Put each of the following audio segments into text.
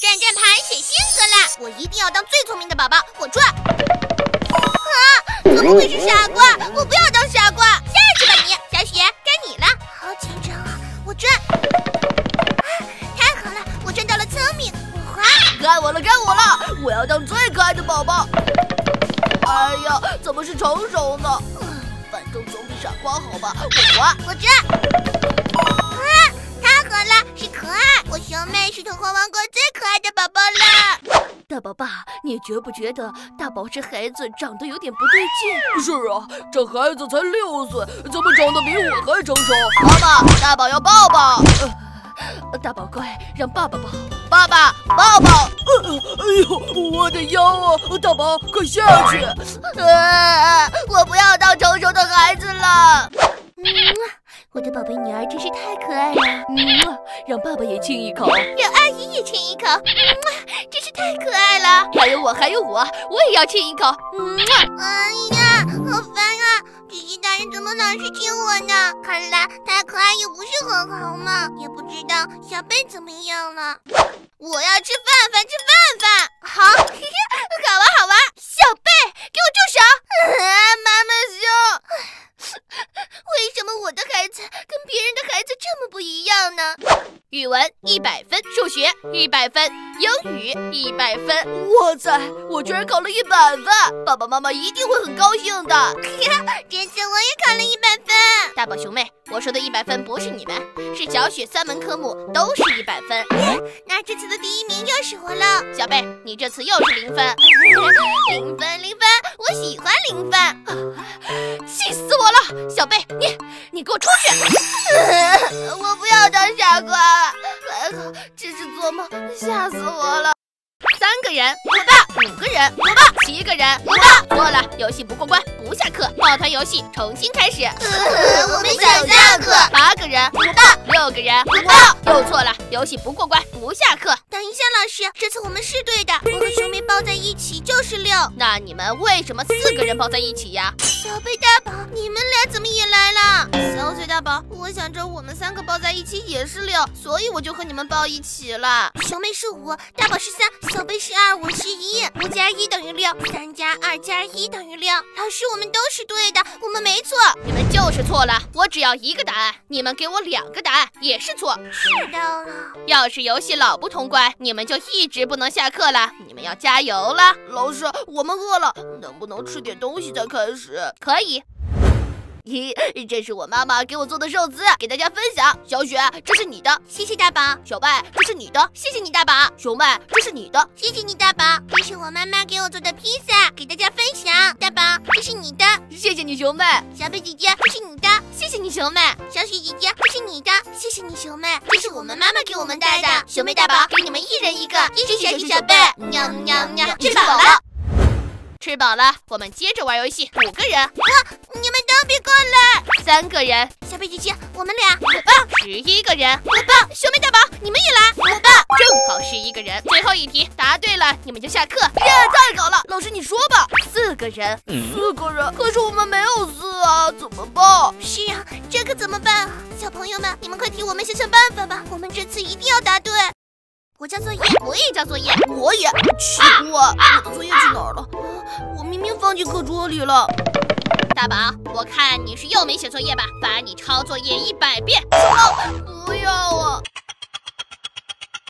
转转盘写性格啦！我一定要当最聪明的宝宝，我转。啊！怎么会是傻瓜？我不要当傻瓜，下去吧你！小雪，该你了。好紧张啊！我转。太好了，我转到了聪明。我滑。该我了，该我了！我要当最可爱的宝宝。哎呀，怎么是成熟呢？反正总比傻瓜好吧。我滑，我转。啊！太好了，是可爱。我熊妹是童话王国最可爱的宝宝了。大宝爸，你觉不觉得大宝这孩子长得有点不对劲？是啊，这孩子才六岁，怎么长得比我还成熟？妈妈，大宝要抱抱。呃，大宝乖，让爸爸抱。爸爸，抱抱。呃，哎呦，我的腰啊！大宝，快下去。呃，我不要当成熟的孩子了。嗯，我的宝贝女儿真是太可爱了。嗯，让爸爸也亲一口，让阿姨也亲一口。嗯，真是太可爱了。还有我，还有我，我也要亲一口。嗯，哎呀，好烦啊！姐姐大人怎么老是亲我呢？看来太可爱也不是很好嘛。也不知道小贝怎么样了。我要吃饭饭，吃饭饭。好，好玩好玩。小贝，给我住手！妈妈凶。为什么我的孩子跟别人的孩子这么不一样呢？语文一百分，数学一百分，英语一百分。哇塞，我居然考了一百分！爸爸妈妈一定会很高兴的。这次我也考了一百分。大宝熊妹，我说的一百分不是你们，是小雪三门科目都是一百分。那这次的第一名又是我了。小贝，你这次又是零分。零分零分，我喜欢零分。气死我了！小贝，你你给我出去！我不要当傻瓜了，哥这是做梦，吓死我了。三个人，我的；五个人，我爸；七个人，我爸。错了，游戏不过关，不下课，抱团游戏重新开始。我们想下课。八个人，我爸；六个人，我爸。又错了，游戏不过关，不下课。等一下，老师，这次我们是对的，我和熊妹抱在一起就是六。那你们为什么四个人抱在一起呀？小贝大宝，你们俩怎么也来了？小嘴大宝，我想着我们三个抱在一起也是六，所以我就和你们抱一起了。熊妹是五，大宝是三，小贝是二，我是一，五加一等于六，三加二加一等于六。老师，我们都是对的，我们没错。你们就是错了，我只要一个答案，你们给我两个答案也是错。知道了。要是游戏老不通关，你们就一直不能下课了。你们要加油了。老师，我们饿了，能不能吃点东西再开始？可以。咦，这是我妈妈给我做的寿司，给大家分享。小雪，这是你的，谢谢大宝。小贝，这是你的，谢谢你大宝。熊妹，这是你的，谢谢你大宝。这是我妈妈给我做的披萨，给大家分享。大宝，这是你的，谢谢你熊妹。小贝姐姐，这是你的，谢谢你熊妹。小雪姐姐，这是你的，谢谢你熊妹。这是我们妈妈给我们带的，熊妹大宝，给你们一人一个，谢谢小贝。喵喵喵，吃饱了。吃饱了，我们接着玩游戏。五个人，啊！你们都别过来。三个人，小贝姐姐，我们俩，我棒。十一个人，我棒。兄妹大宝，你们也来，我棒。正好十一个人。最后一题，答对了，你们就下课。耶，太搞了！老师你说吧。四个人，四个人，可是我们没有四啊，怎么办？是啊，这可怎么办啊？小朋友们，你们快替我们想想办法吧。我们这次一定要答对。我交作业，我也交作业，我也。奇怪，我的作业去哪儿了？我明明放进课桌里了。大宝，我看你是又没写作业吧？罚你抄作业一百遍。不要啊！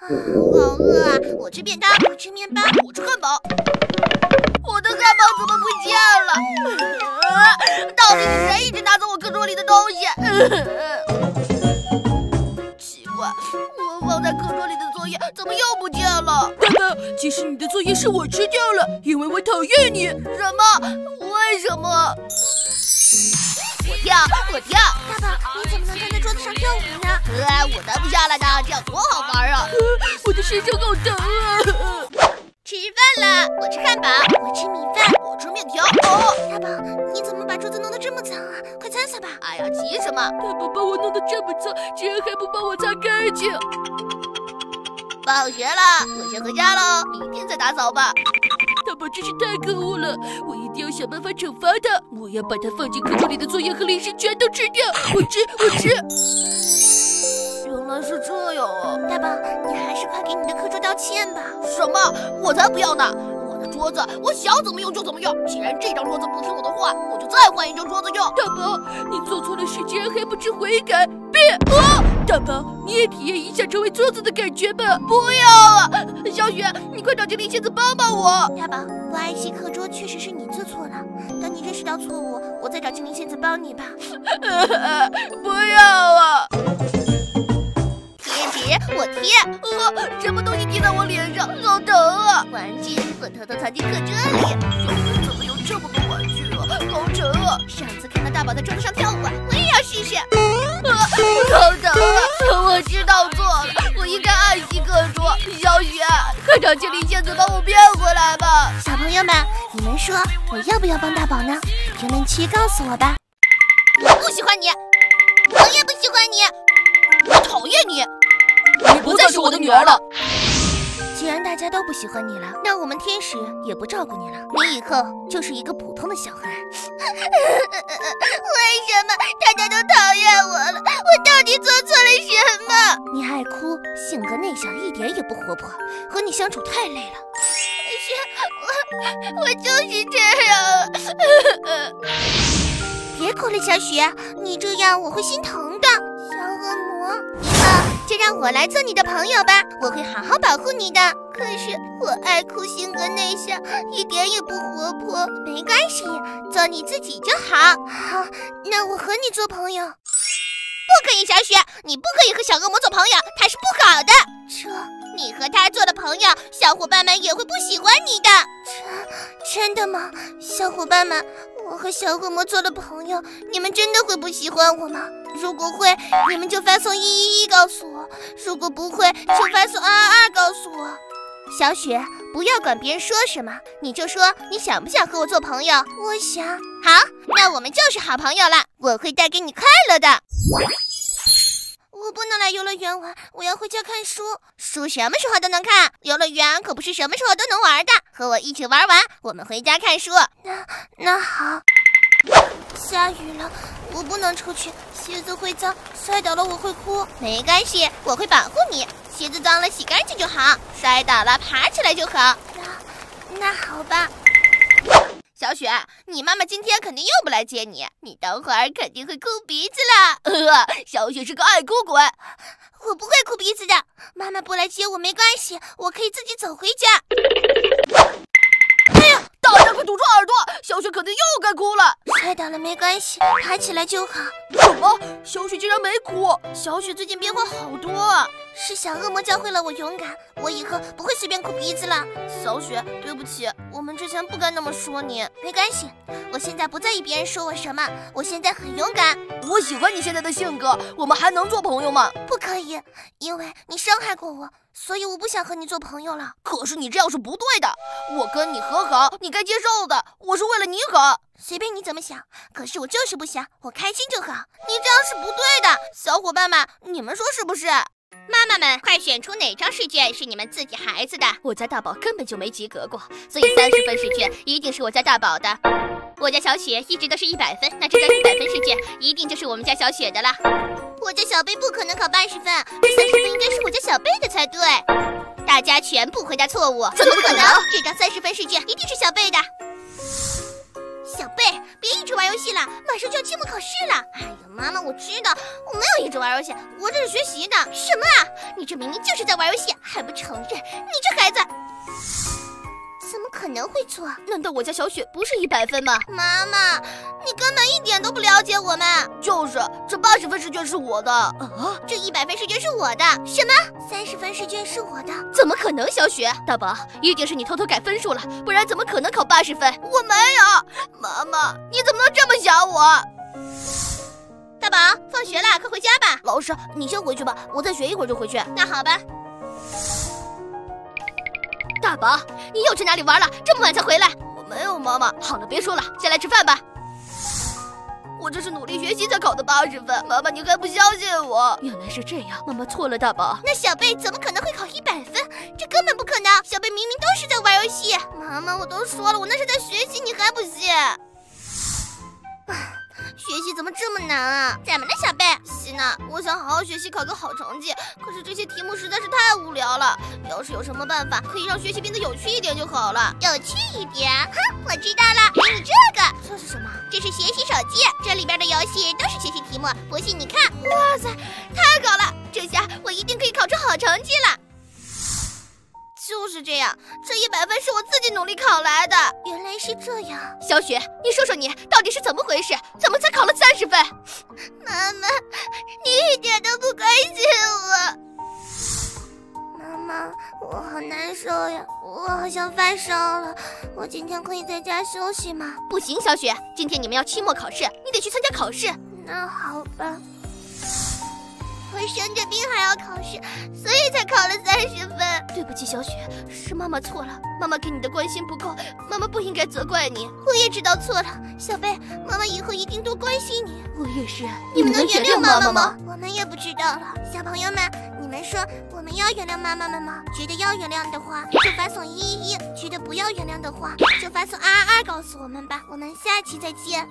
好饿啊！我吃便当，我吃面包，我吃汉堡。我的汉堡怎么不见了？到底是谁一直拿走我课桌里的东西？奇怪，我放在课桌里的作业怎么又不见了？爸爸，其实你的作业是我吃掉了，因为我讨厌你。什么？为什么？我跳，我跳。大宝，你怎么能站在桌子上跳舞呢？呃，我待不下来呢，这样多好玩啊！我的身上好疼啊！吃饭了，我吃汉堡，我吃米饭，我吃面条。哦，大宝，你怎么把桌子弄得这么脏啊？快擦擦吧。哎呀，急什么？大宝把我弄得这么脏，竟然还不帮我擦干净。放学了，我先回家喽，明天再打扫吧。大宝真是太可恶了，我一定要想办法惩罚他。我要把他放进课桌里的作业和零食全都吃掉。我吃，我吃。原来来是这样啊！大宝，你还是快给你的课桌道歉吧。什么？我才不要呢！我的桌子，我想怎么用就怎么用。既然这张桌子不听我的话，我就再换一张桌子用。大宝，你做错了事竟然还不知悔改，别啊！大宝，你也体验一下成为桌子的感觉吧。不要啊！小雪，你快找精灵仙子帮帮我。大宝，不爱惜课桌确实是你做错了。等你认识到错误，我再找精灵仙子帮你吧。不要啊！贴纸，我贴。呃，什么东西贴在我脸上，好疼啊！玩具，我偷偷藏进课桌里。小雪怎么有这么多玩具啊？好沉啊！上次看到大宝在桌子上跳舞，我也要试试。啊，好疼啊！我知道错了，我应该爱惜课桌。小雪，快找精灵仙子帮我变回来吧！小朋友们，你们说我要不要帮大宝呢？评论区告诉我吧。我不喜欢你，我也不喜欢你，我讨厌你，你不再是我的女儿了。既然大家都不喜欢你了，那我们天使也不照顾你了。你以后就是一个普通的小孩。为什么大家都讨厌我了？我到底做错了什么？你爱哭，性格内向，一点也不活泼，和你相处太累了。可是我，我就是这样。别哭了，小雪，你这样我会心疼。就让我来做你的朋友吧，我会好好保护你的。可是我爱哭，性格内向，一点也不活泼。没关系，做你自己就好。好，那我和你做朋友。不可以，小雪，你不可以和小恶魔做朋友，他是不好的。这，你和他做了朋友，小伙伴们也会不喜欢你的。真真的吗？小伙伴们，我和小恶魔做了朋友，你们真的会不喜欢我吗？如果会，你们就发送一一一告诉我；如果不会，就发送二二二告诉我。小雪，不要管别人说什么，你就说你想不想和我做朋友？我想。好，那我们就是好朋友了。我会带给你快乐的。我不能来游乐园玩，我要回家看书。书什么时候都能看，游乐园可不是什么时候都能玩的。和我一起玩完，我们回家看书。那那好。下雨了，我不能出去，鞋子会脏，摔倒了我会哭。没关系，我会保护你。鞋子脏了洗干净就好，摔倒了爬起来就好。那那好吧。小雪，你妈妈今天肯定又不来接你，你等会儿肯定会哭鼻子了。呃，小雪是个爱哭鬼，我不会哭鼻子的。妈妈不来接我没关系，我可以自己走回家。堵住耳朵，小雪肯定又该哭了。摔倒了没关系，爬起来就好。什么？小雪竟然没哭？小雪最近变化好多啊！是小恶魔教会了我勇敢，我以后不会随便哭鼻子了。小雪，对不起，我们之前不该那么说你。没关系，我现在不在意别人说我什么，我现在很勇敢。我喜欢你现在的性格，我们还能做朋友吗？不可以，因为你伤害过我，所以我不想和你做朋友了。可是你这样是不对的，我跟你和好，你该接受的。我是为了你好，随便你怎么想，可是我就是不想，我开心就好。你这样是不对的，小伙伴们，你们说是不是？妈妈们，快选出哪张试卷是你们自己孩子的。我家大宝根本就没及格过，所以三十分试卷一定是我家大宝的。我家小雪一直都是一百分，那这张一百分试卷一定就是我们家小雪的了。我家小贝不可能考八十分，这三十分应该是我家小贝的才对。大家全部回答错误，怎么可能？这张三十分试卷一定是小贝的。小贝，别一直玩游戏了，马上就要期末考试了。哎呀，妈妈，我知道，我没有一直玩游戏，我这是学习的。什么啊？你这明明就是在玩游戏，还不承认？你这孩子怎么可能会错？难道我家小雪不是一百分吗？妈妈，你根本一点都不了解我们。就是，这八十分试卷是我的，啊，这一百分试卷是我的。什么？三十分试卷是我的？怎么可能？小雪，大宝，一定是你偷偷改分数了，不然怎么可能考八十分？我没有。妈妈，你怎么能这么想我？大宝，放学了，快回家吧。老师，你先回去吧，我再学一会儿就回去。那好吧。大宝，你又去哪里玩了？这么晚才回来？我没有，妈妈。好了，别说了，先来吃饭吧。我这是努力学习才考的八十分，妈妈你还不相信我？原来是这样，妈妈错了，大宝。那小贝怎么可能会考一百分？这根本不可能！小贝明明都是在玩游戏。妈妈，我都说了，我那是在学习，你还不信？啊，学习怎么这么难啊？怎么了，小贝？希娜，我想好好学习，考个好成绩。可是这些题目实在是太无聊了。要是有什么办法可以让学习变得有趣一点就好了。有趣一点？哼，我知道了，给你这个。这是什么？这是学习手机，这里边的游戏都是学习题目，不信你看。哇塞，太搞了！这下我一定可以考出好成绩了。就是这样，这一百分是我自己努力考来的。原来是这样，小雪，你说说你到底是怎么回事？怎么才考了三十分？妈妈，你一点都不关心我。妈妈，我好难受呀，我好像发烧了。我今天可以在家休息吗？不行，小雪，今天你们要期末考试，你得去参加考试。那好吧。我生着病还要考试，所以才考了三十分。对不起，小雪，是妈妈错了，妈妈给你的关心不够，妈妈不应该责怪你。我也知道错了，小贝，妈妈以后一定多关心你。我也是。你们能原谅妈妈吗？我们也不知道了。小朋友们，你们说我们要原谅妈妈们吗？觉得要原谅的话，就发送一一一；觉得不要原谅的话，就发送二二二告诉我们吧。我们下期再见。